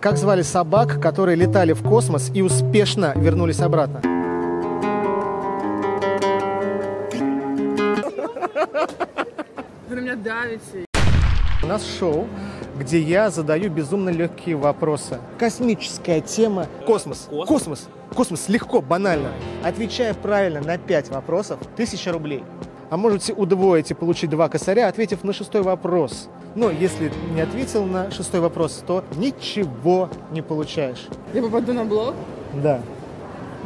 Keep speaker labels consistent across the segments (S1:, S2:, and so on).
S1: Как звали собак, которые летали в космос и успешно вернулись обратно?
S2: Вы на меня давите.
S1: У нас шоу, где я задаю безумно легкие вопросы. Космическая тема. Космос. Космос. Космос. легко, банально. Отвечая правильно на 5 вопросов, 1000 рублей. А можете удвоить и получить два косаря, ответив на шестой вопрос. Но если не ответил на шестой вопрос, то ничего не получаешь.
S2: Я попаду на блок?
S1: Да.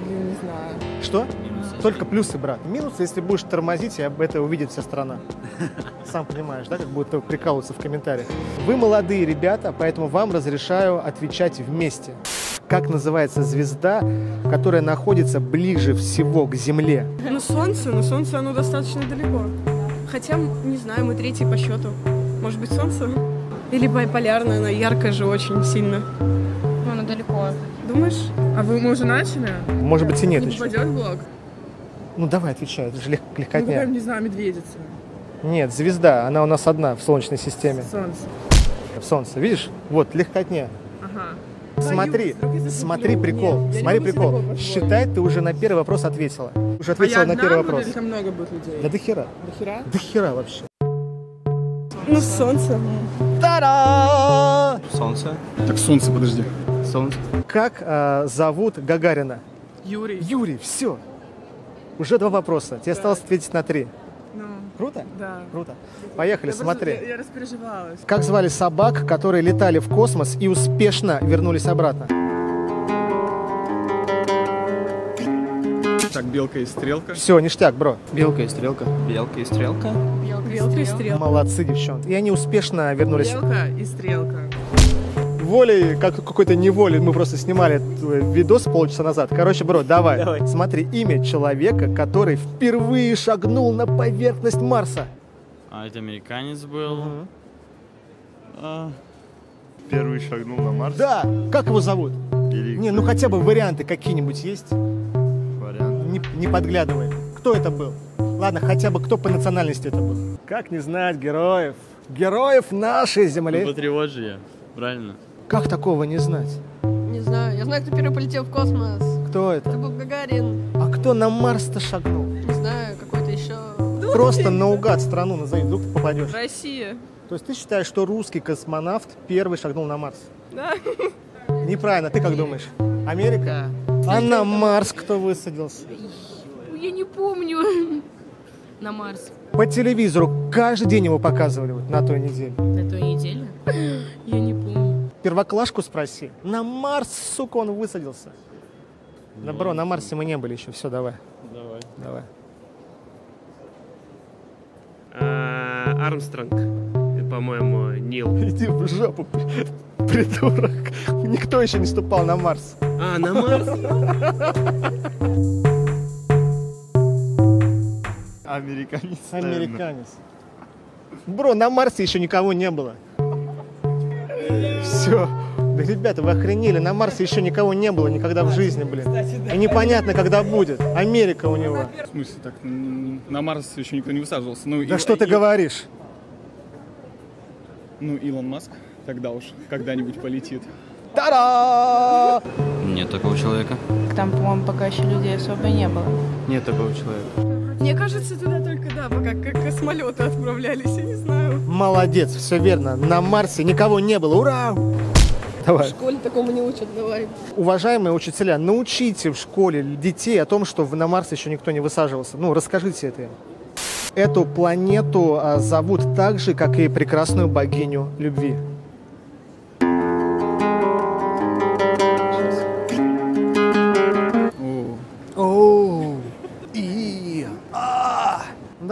S2: Я не знаю.
S1: Что? Только плюсы, брат. Минусы, если будешь тормозить, и об это увидит вся страна. Сам понимаешь, да, как будто прикалываться в комментариях. Вы молодые ребята, поэтому вам разрешаю отвечать вместе. Как называется звезда, которая находится ближе всего к Земле?
S2: Ну, солнце, но солнце, оно достаточно далеко. Хотя, не знаю, мы третий по счету. Может быть, солнце? Или полярное, оно яркое же очень сильно.
S3: Ну, оно далеко.
S2: Думаешь? А вы, мы уже начали?
S1: Может быть и нет
S2: Не
S1: еще.
S2: попадет в блок?
S1: Ну давай, отвечай, это же лег-
S2: Ну,
S1: легкотня.
S2: какая, не знаю, медведица.
S1: Нет, звезда, она у нас одна в Солнечной системе.
S2: Солнце.
S1: В Солнце, видишь? Вот, легкотня.
S2: Ага.
S1: Смотри,
S2: Боюсь,
S1: смотри прикол,
S2: Нет,
S1: смотри прикол. Считай, ты уже на первый вопрос ответила. Уже
S2: А я
S1: ответила на
S2: одна
S1: первый вопрос.
S2: или там много будет людей?
S1: Да до хера,
S2: До хера?
S1: до хера вообще.
S2: Ну, солнце.
S1: Та-да!
S4: Солнце.
S5: Так солнце, подожди.
S4: Солнце.
S1: Как а, зовут Гагарина?
S2: Юрий.
S1: Юрий, все. Уже два вопроса. Тебе осталось ответить на три.
S2: Ну,
S1: Круто?
S2: да.
S1: Круто. Поехали,
S2: Я просто-
S1: смотри.
S2: Я, я распереживалась.
S1: Как звали собак, которые летали в космос и успешно вернулись обратно?
S5: Так, белка и стрелка.
S1: Все, ништяк, бро.
S4: Белка и стрелка. Белка и стрелка.
S2: Белка и стрелка.
S1: Молодцы, девчонки. И они успешно вернулись.
S2: Белка и стрелка.
S1: Волей, как какой-то неволей, мы просто снимали видос полчаса назад. Короче, бро, давай. Смотри, имя человека, который впервые шагнул на поверхность Марса.
S6: А это американец был. А,
S7: Первый шагнул на Марс.
S1: Да, как его зовут?
S7: Или
S1: Не, ну хотя бы варианты какие-нибудь есть? Не, не подглядывай. Кто это был? Ладно, хотя бы кто по национальности это был? Как не знать героев? Героев нашей
S6: ну,
S1: земли.
S6: же я, правильно?
S1: Как такого не знать?
S3: Не знаю. Я знаю, кто первый полетел в космос.
S1: Кто
S3: Это
S1: это?
S3: был Гагарин.
S1: А кто на Марс-то шагнул?
S3: Не знаю, какой-то еще.
S1: Просто наугад страну назови, вдруг ты попадешь.
S2: Россия.
S1: То есть ты считаешь, что русский космонавт первый шагнул на Марс?
S2: Да.
S1: Неправильно, ты как думаешь? Америка? А на Марс кто высадился?
S3: Я не помню. На Марс.
S1: По телевизору каждый день его показывали вот на той неделе.
S3: На той неделе? Я не помню.
S1: Первоклашку спроси. На Марс, сука, он высадился. Да, бро, на Марсе мы не были еще. Все, давай.
S6: Давай.
S1: Давай.
S8: А, Армстронг, по-моему, Нил.
S1: Иди в жопу, при- придурок. Никто еще не ступал на Марс.
S8: А, на Марс?
S7: Американец.
S1: Американец. Бро, на Марсе еще никого не было. Все. Да, ребята, вы охренели, на Марсе еще никого не было никогда в жизни, блин. И непонятно, когда будет. Америка у него.
S5: В смысле, так, на Марс еще никто не высаживался. Ну,
S1: Да
S5: Ил-
S1: что ты говоришь?
S5: Ну, Илон Маск тогда уж когда-нибудь полетит.
S1: Та-да!
S6: Нет такого человека.
S9: Там, по-моему, пока еще людей особо не было.
S4: Нет такого человека.
S2: Мне кажется, туда только, да, пока как космолеты отправлялись, я не знаю.
S1: Молодец, все верно. На Марсе никого не было. Ура!
S3: В
S1: Давай.
S3: школе такому не учат, давай.
S1: Уважаемые учителя, научите в школе детей о том, что в- на Марс еще никто не высаживался. Ну, расскажите это им. Эту планету а, зовут так же, как и прекрасную богиню любви.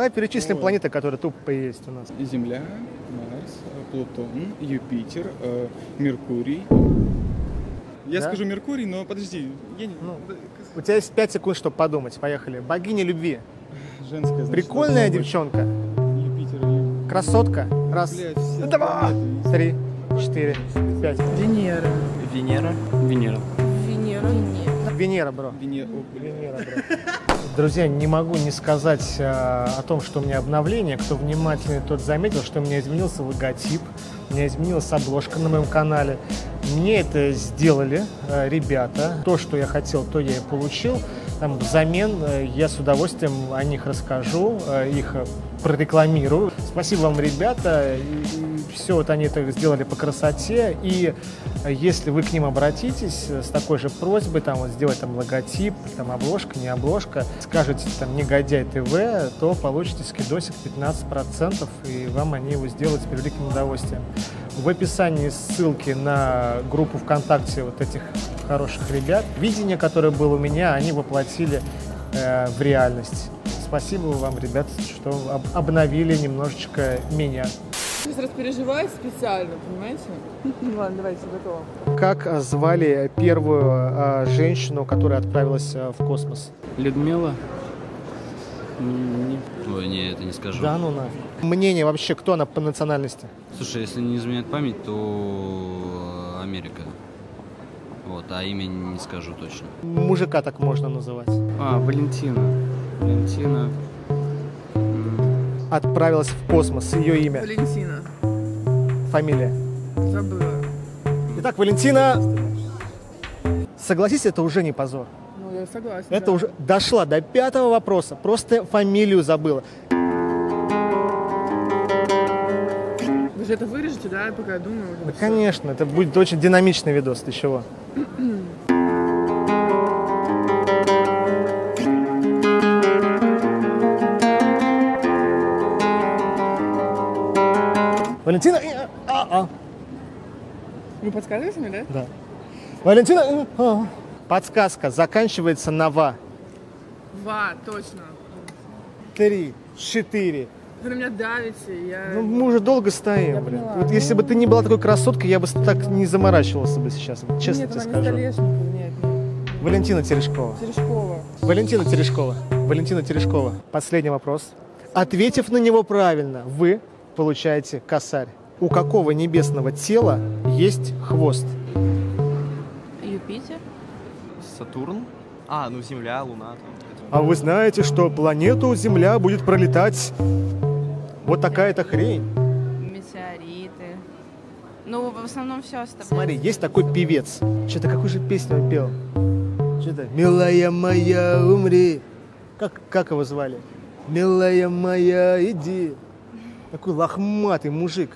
S1: Давай перечислим планеты, которые тупо есть у нас.
S5: Земля, Марс, Плутон, Юпитер, э, Меркурий. Я
S1: Да?
S5: скажу Меркурий, но подожди, я не...
S1: Ну, У тебя есть 5 секунд, чтобы подумать. Поехали. Богиня любви.
S5: Женская, значит,
S1: Прикольная девчонка.
S5: Юпитер и...
S1: Красотка. Раз,
S5: Блядь,
S1: Давай.
S5: планеты.
S1: три, четыре, пять.
S2: Венера.
S4: Венера.
S6: Венера.
S2: Венера.
S1: Венера, бро.
S5: Вене- о, блин.
S1: Венера, бро. Друзья, не могу не сказать э, о том, что у меня обновление. Кто внимательный, тот заметил, что у меня изменился логотип, у меня изменилась обложка на моем канале. Мне это сделали э, ребята. То, что я хотел, то я и получил. Там, взамен э, я с удовольствием о них расскажу, их прорекламирую. Спасибо вам, ребята. Все вот они это сделали по красоте. И э, если вы к ним обратитесь э, с такой же просьбой, там вот сделать там логотип, там обложка, не обложка, скажете там негодяй ТВ, то получите скидосик 15%, и вам они его сделают с превеликим удовольствием. В описании ссылки на группу ВКонтакте вот этих хороших ребят. Видение, которое было у меня, они воплотили э, в реальность. Спасибо вам, ребят, что об- обновили немножечко меня.
S10: Сейчас распереживает специально, понимаете? Ладно, давайте, готово.
S1: Как э, звали первую э, женщину, которая отправилась э, в космос?
S6: Людмила? Ой, не, это не скажу.
S1: Да ну нафиг. Мнение вообще, кто она по национальности?
S6: Слушай, если не изменяет память, то Америка. Вот, а имя не скажу точно.
S1: Мужика так можно называть.
S4: А, Валентина. Валентина.
S1: Отправилась в космос. Ее имя,
S10: Валентина.
S1: фамилия.
S10: Забыла.
S1: Итак, Валентина, согласись, это уже не позор.
S10: Ну, я согласна.
S1: Это
S10: да.
S1: уже дошла до пятого вопроса. Просто фамилию забыла.
S10: Вы же это вырежете, да, пока я думаю?
S1: Да, конечно, это будет очень динамичный видос. Ты чего? Валентина... а, а.
S10: Вы подсказываете мне, да?
S1: Да. Валентина... э, а. Подсказка заканчивается на «ва».
S10: Ва, точно.
S1: Три, четыре.
S10: Вы на меня давите, я...
S1: Ну, мы уже долго стоим, блин. Вот если бы ты не была такой красоткой, я бы так не заморачивался бы сейчас. Честно
S10: нет,
S1: тебе скажу.
S10: Нет.
S1: Валентина Терешкова.
S10: Терешкова.
S1: Валентина Терешкова. Валентина Терешкова. Последний вопрос. Ответив на него правильно, вы получаете косарь. У какого небесного тела есть хвост?
S3: Юпитер?
S4: Сатурн? А, ну Земля, Луна. Там.
S1: А вы знаете, что планету Земля будет пролетать вот такая-то хрень?
S9: Метеориты. Ну, в основном все оставляется.
S1: Смотри, есть такой певец. Что-то какую же песню он пел? Что-то «Милая моя, умри». Как, как его звали? «Милая моя, иди». Такой лохматый мужик.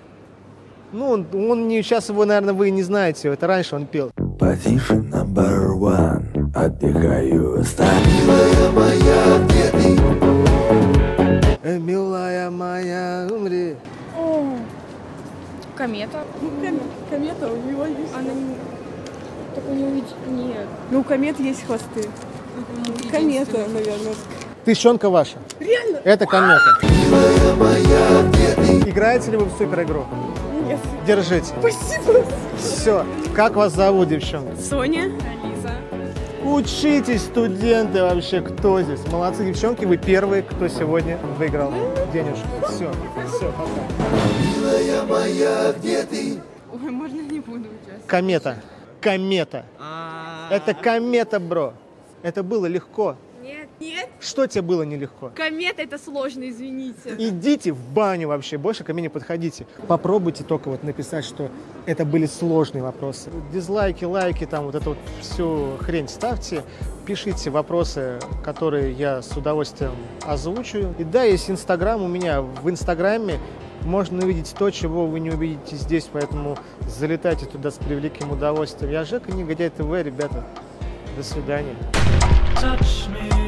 S1: Ну, он, он не, сейчас его, наверное, вы не знаете. Это раньше он пел.
S11: Потише, number one, отдыхаю, стань милая моя, где ты?
S1: «Э, Милая моя, умри.
S2: Комета.
S10: Ну, комета у него есть.
S2: Она не... Так у него ведь нет.
S10: Ну, у комет есть хвосты. Комета, наверное.
S1: Тыщенка ваша.
S10: Реально?
S1: Это комета. Играете ли вы в суперигру?
S10: Нет.
S1: Держите.
S10: Спасибо.
S1: Все. Как вас зовут, девчонка?
S2: Соня. Алиса.
S1: Учитесь, студенты, вообще, кто здесь? Молодцы, девчонки, вы первые, кто сегодня выиграл денежку. Все, все, пока.
S11: Милая моя, где ты?
S3: Ой, можно не буду участвовать.
S1: Комета. Комета. Это комета, бро. Это было легко. Что тебе было нелегко?
S2: Комета это сложно, извините.
S1: Идите в баню вообще, больше ко мне не подходите. Попробуйте только вот написать, что это были сложные вопросы. Дизлайки, лайки, там вот эту вот всю хрень ставьте. Пишите вопросы, которые я с удовольствием озвучу. И да, есть Инстаграм у меня. В Инстаграме можно увидеть то, чего вы не увидите здесь, поэтому залетайте туда с превеликим удовольствием. Я Жека, Негодяй ТВ, ребята. До свидания.
S11: Touch me